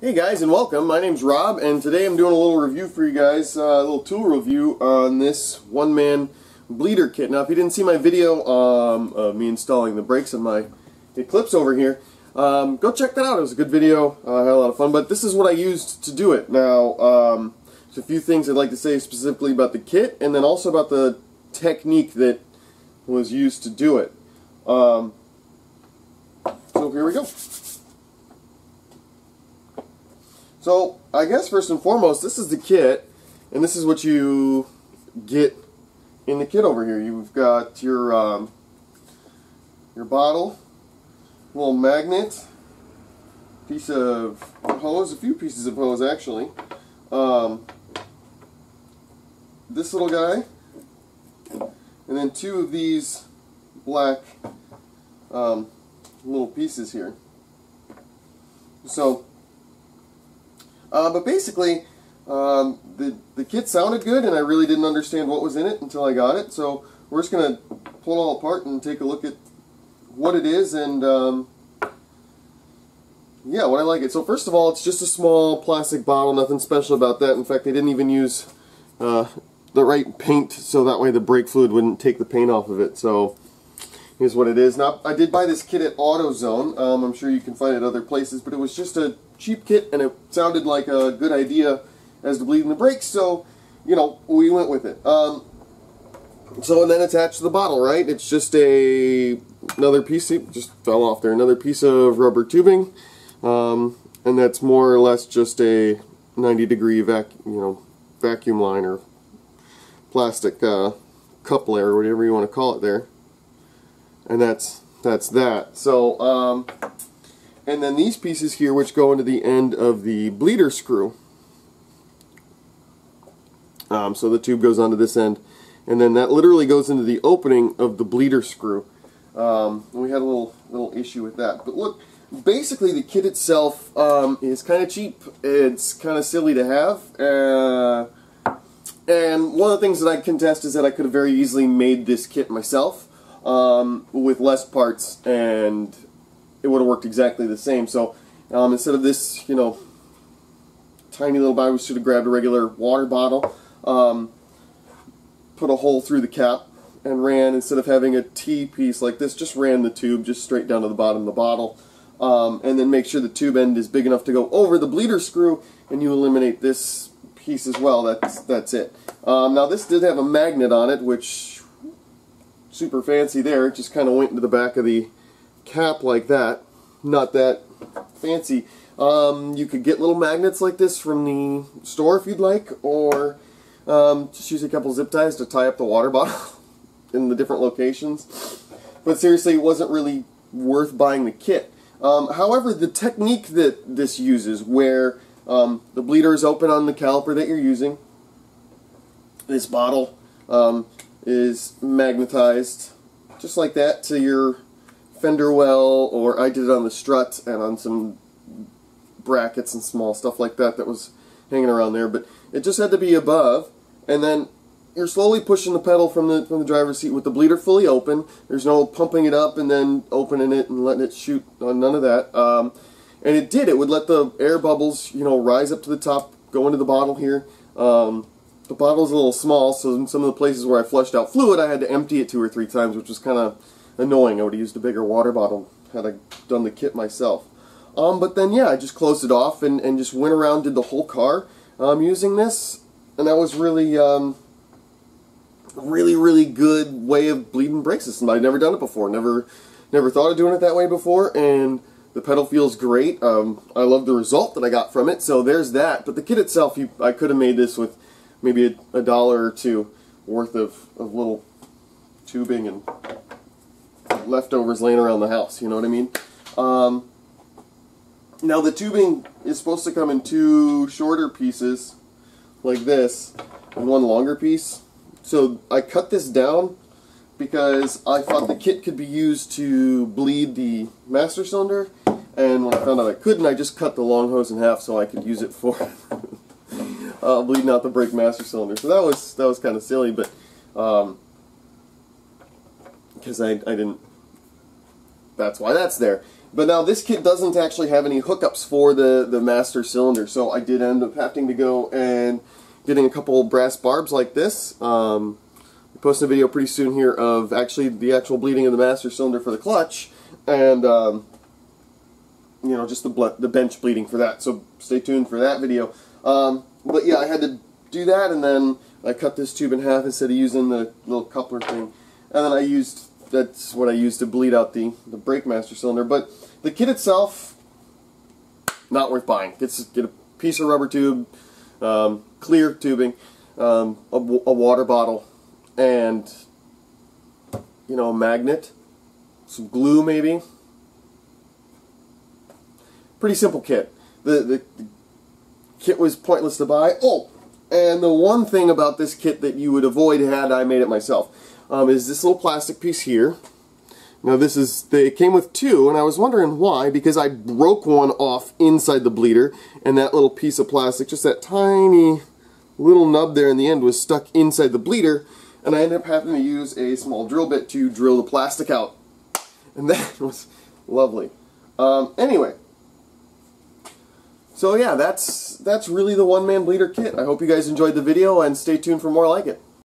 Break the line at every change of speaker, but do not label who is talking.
Hey guys and welcome, my name's Rob and today I'm doing a little review for you guys, uh, a little tool review on this one-man bleeder kit. Now if you didn't see my video um, of me installing the brakes on my Eclipse over here, um, go check that out, it was a good video, uh, I had a lot of fun, but this is what I used to do it. Now, um, there's a few things I'd like to say specifically about the kit and then also about the technique that was used to do it. Um, so here we go. So, I guess first and foremost, this is the kit, and this is what you get in the kit over here. You've got your um, your bottle, little magnet, piece of hose, a few pieces of hose actually, um, this little guy, and then two of these black um, little pieces here. So, uh, but basically, um, the, the kit sounded good, and I really didn't understand what was in it until I got it. So we're just going to pull it all apart and take a look at what it is and, um, yeah, what I like it. So first of all, it's just a small plastic bottle, nothing special about that. In fact, they didn't even use uh, the right paint so that way the brake fluid wouldn't take the paint off of it. So here's what it is. Now, I did buy this kit at AutoZone. Um, I'm sure you can find it other places, but it was just a cheap kit, and it sounded like a good idea as to bleeding the brakes, so, you know, we went with it. Um, so, and then attached to the bottle, right? It's just a, another piece, it just fell off there, another piece of rubber tubing, um, and that's more or less just a 90 degree vac, you know, vacuum line or plastic uh, coupler, or whatever you want to call it there. And that's, that's that. So, um, and then these pieces here which go into the end of the bleeder screw. Um, so the tube goes onto this end and then that literally goes into the opening of the bleeder screw. Um, we had a little little issue with that. But look, basically the kit itself um, is kind of cheap. It's kind of silly to have. Uh, and one of the things that I contest is that I could have very easily made this kit myself um, with less parts and it would have worked exactly the same. So um, instead of this, you know, tiny little bottle, we should have grabbed a regular water bottle, um, put a hole through the cap, and ran, instead of having a T piece like this, just ran the tube just straight down to the bottom of the bottle. Um, and then make sure the tube end is big enough to go over the bleeder screw, and you eliminate this piece as well. That's that's it. Um, now this did have a magnet on it, which super fancy there. It just kind of went into the back of the cap like that. Not that fancy. Um, you could get little magnets like this from the store if you'd like, or um, just use a couple zip ties to tie up the water bottle in the different locations. But seriously, it wasn't really worth buying the kit. Um, however, the technique that this uses, where um, the bleeder is open on the caliper that you're using, this bottle um, is magnetized just like that to your fender well, or I did it on the strut and on some brackets and small stuff like that that was hanging around there. But it just had to be above, and then you're slowly pushing the pedal from the from the driver's seat with the bleeder fully open. There's no pumping it up and then opening it and letting it shoot. None of that. Um, and it did. It would let the air bubbles, you know, rise up to the top, go into the bottle here. Um, the bottle's a little small, so in some of the places where I flushed out fluid, I had to empty it two or three times, which was kind of annoying. I would have used a bigger water bottle had I done the kit myself. Um, but then, yeah, I just closed it off and, and just went around, did the whole car um, using this, and that was really, um, really, really good way of bleeding brake system. I'd never done it before, never, never thought of doing it that way before, and the pedal feels great. Um, I love the result that I got from it, so there's that. But the kit itself, you, I could have made this with maybe a, a dollar or two worth of, of little tubing and leftovers laying around the house, you know what I mean? Um, now the tubing is supposed to come in two shorter pieces, like this, and one longer piece. So I cut this down because I thought the kit could be used to bleed the master cylinder, and when I found out I couldn't, I just cut the long hose in half so I could use it for uh, bleeding out the brake master cylinder. So that was that was kind of silly, but because um, I I didn't. That's why that's there. But now this kit doesn't actually have any hookups for the, the master cylinder, so I did end up having to go and getting a couple brass barbs like this. Um, posting a video pretty soon here of actually the actual bleeding of the master cylinder for the clutch, and um, you know just the the bench bleeding for that. So stay tuned for that video. Um, but yeah, I had to do that, and then I cut this tube in half instead of using the little coupler thing, and then I used that's what I used to bleed out the the brake master cylinder. But the kit itself, not worth buying. Get get a piece of rubber tube, um, clear tubing, um, a, a water bottle, and you know a magnet, some glue maybe. Pretty simple kit. The, the, the kit was pointless to buy. Oh, and the one thing about this kit that you would avoid had I made it myself um, is this little plastic piece here. Now this is, they, came with two, and I was wondering why, because I broke one off inside the bleeder, and that little piece of plastic, just that tiny little nub there in the end was stuck inside the bleeder, and I ended up having to use a small drill bit to drill the plastic out. And that was lovely. Um, anyway, so yeah, that's that's really the one-man bleeder kit. I hope you guys enjoyed the video, and stay tuned for more like it.